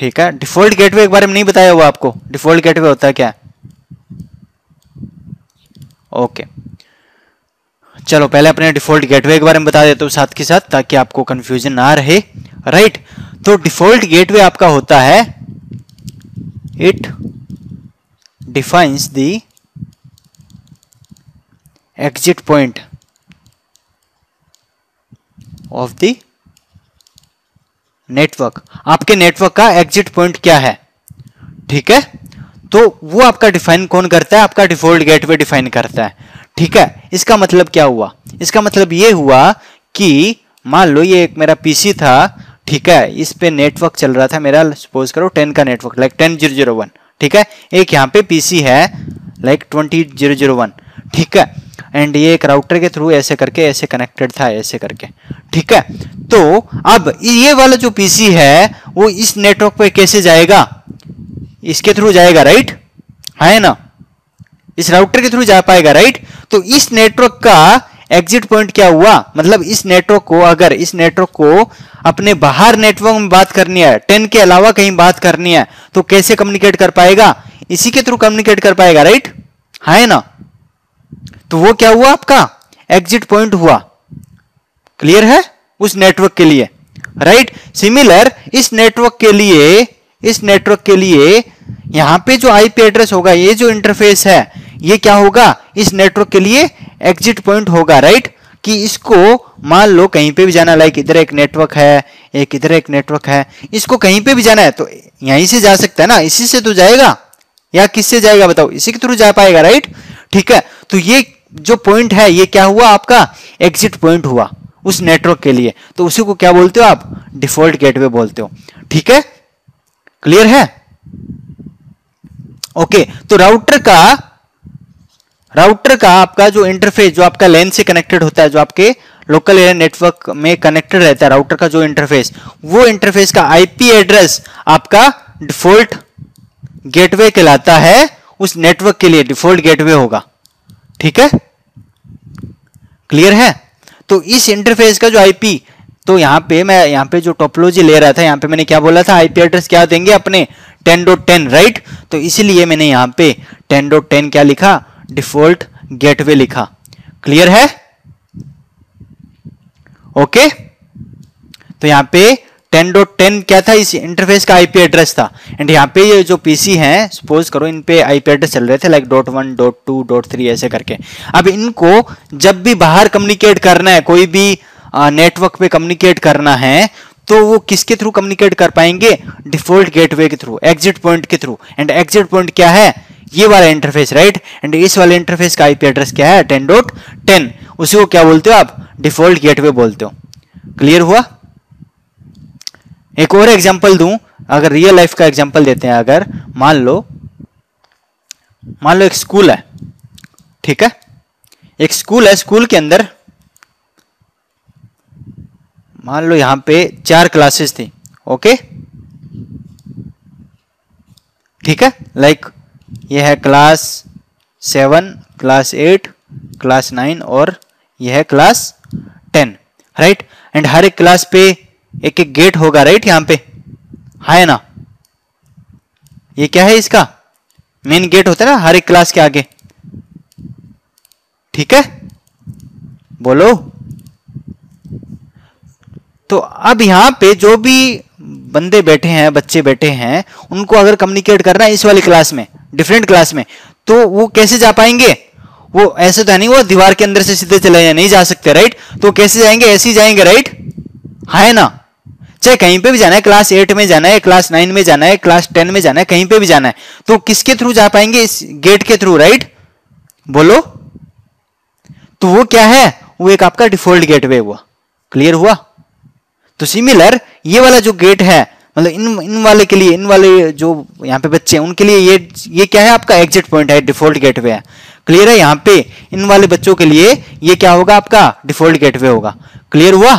ठीक है? Default gateway के बारे में नहीं बताया हुआ आपको। डिफ़ॉल्ट गेटवे होता है क्या? ओके चलो, पहले अपने डिफ़ॉल्ट गेटवे के बारे में बता देता हूँ साथ के साथ, ताकि आपको कंफ्यूजन ना रहे। राइट तो डिफ़ॉल्ट गेटवे आपका होता है। It defines the exit point of the network. आपके नेटवर्क का एग्जिट पॉइंट क्या है? ठीक है? तो वो आपका डिफाइन कौन करता है? आपका डिफ़ॉल्ट गेटवे डिफाइन करता है। ठीक है? इसका मतलब क्या हुआ? इसका मतलब ये हुआ कि मान लो ये एक मेरा पीसी था, ठीक है? इस पे नेटवर्क चल रहा था मेरा सपोज़ करो टेन का network like ten zero zero one ठीक है? एक यहाँ पे पीसी है like twenty zero zero one ठीक है? एंड ये एक राउटर के थ्रू ऐसे करके, ऐसे कनेक्टेड था, ऐसे करके। ठीक है? तो अब ये वाला जो पीसी है, वो इस नेटवर्क पे कैसे जाएगा? इसके थ्रू जाएगा राइट है ना? इस राउटर के थ्रू जा पाएगा राइट तो इस नेटवर्क का एग्जिट पॉइंट क्या हुआ? मतलब इस नेटवर्क को, अगर इस नेटवर्क को अपने बाहर नेटवर्क में बात करनी है टेन के अलावा कहीं बात करनी है तो कैसे कम्युनिकेट कर पाएगा? इसी के थ्रू कम्युनिकेट कर पाएगा राइट है ना? तो वो क्या हुआ आपका? एग्जिट पॉइंट हुआ। क्लियर है? उस नेटवर्क के लिए। राइट सिमिलर इस नेटवर्क के लिए, इस नेटवर्क के लिए यहाँ पे जो आईपी एड्रेस होगा, ये जो इंटरफेस है, ये क्या होगा? इस नेटवर्क के लिए एग्जिट पॉइंट होगा राइट कि इसको मान लो कहीं पे भी जाना लाइक इधर एक नेटवर्क है, एक इधर एक नेटवर्क है, इसको कहीं पे भी जाना है तो यहीं से जा सकता है ना? इसी से तो जाएगा। या किससे जाएगा बताओ? इसी के थ्रू जा पाएगा राइट ठीक है? तो ये जो पॉइंट है, ये क्या हुआ आपका? एग्जिट पॉइंट हुआ उस नेटवर्क के लिए। तो उसी को क्या बोलते हो आप? डिफ़ॉल्ट गेटवे बोलते हो। ठीक है? क्लियर है? ओके तो राउटर का राउटर का आपका जो इंटरफेस जो आपका लेन से कनेक्टेड होता है, जो आपके लोकल एरिया नेटवर्क में कनेक्टेड रहता है राउटर का जो इंटरफेस वो इंटरफेस का आईपी एड्रेस आपका डिफ़ॉल्ट गेटवे कहलाता है, उस नेटवर्क के लिए डिफ़ॉल्ट गेटवे होगा। ठीक है? क्लियर है? तो इस इंटरफेस का जो आईपी तो यहाँ पे मैं, यहाँ पे जो टोपोलॉजी ले रहा था, यहाँ पे मैंने क्या बोला था? आईपी एड्रेस क्या देंगे अपने? 10.10 राइट तो इसीलिए मैंने यहाँ पे 10.10 क्या लिखा? डिफ़ॉल्ट गेटवे लिखा। क्लियर है? ओके तो यहाँ पे 10.10 क्या था? इस इंटरफेस का आईपी एड्रेस था। एंड यहाँ पे ये जो पीसी हैं सपोज़ करो इन पे आईपी एड्रेस चल रहे थे like dot one dot two dot three ऐसे करके। अब इनको जब भी बाहर कम्युनिकेट करना है, कोई भी नेटवर्क पे कम्युनिकेट करना है तो वो किसके थ्रू कम्युनिकेट कर पाएँगे? डिफ़ॉल्ट गेटवे के थ्रू एग्जिट पॉइंट के थ्रू एंड एग्जिट पॉइंट क्या है? ये वाला इंटरफेस राइट एंड इस वाले इंटरफेस का आईपी एड्रेस क्या है? टेन डॉट टेन उसी को क्या बोलते हो आप? डिफ़ॉल्ट गेटवे बोलते हो। क्लियर हुआ? एक और एग्जांपल दूँ, अगर रियल लाइफ का एग्जांपल देते हैं, अगर मान लो मान लो एक स्कूल है, ठीक है? एक स्कूल है स्कूल के अंदर, मान लो यहाँ पे चार क्लासेस थी ओके ठीक है? लाइक यह है class seven class eight class nine और यह है क्लास टेन राइट एंड हर एक क्लास पे एक एक गेट होगा राइट यहाँ पे? है ना। ये क्या है इसका? मेन गेट होता है ना, हर एक क्लास के आगे। ठीक है? बोलो। तो अब यहाँ पे जो भी बंदे बैठे हैं, बच्चे बैठे हैं, उनको अगर कम्युनिकेट करना है इस वाली क्लास में डिफरेंट क्लास में तो वो कैसे जा पाएँगे? वो ऐसे तो नहीं, वो दीवार के अंदर से सीधे चले जाए नहीं जा सकते राइट तो कैसे जाएँगे? ऐसे ही जाएँगे राइट है ना। चाहे कहीं पे भी जाना है क्लास एट में जाना है क्लास नाइन में जाना है क्लास टेन में जाना है, कहीं पे भी जाना है तो किसके थ्रू जा पाएँगे? इस गेट के थ्रू राइट बोलो। तो वो क्या है? वो एक आपका डिफ़ॉल्ट गेटवे हुआ। क्लियर हुआ? तो सिमिलर ये वाला जो गेट है मतलब इन इन वाले के लिए, इन वाले जो यहाँ पे बच्चे हैं, उनके लिए ये ये क्या है आपका एग्जिट पॉइंट है डिफ़ॉल्ट गेटवे है। क्लियर है यहाँ पे? इन वाले बच्चों के लिए ये क्या होगा आपका? डिफ़ॉल्ट गेटवे होगा। क्लियर हुआ?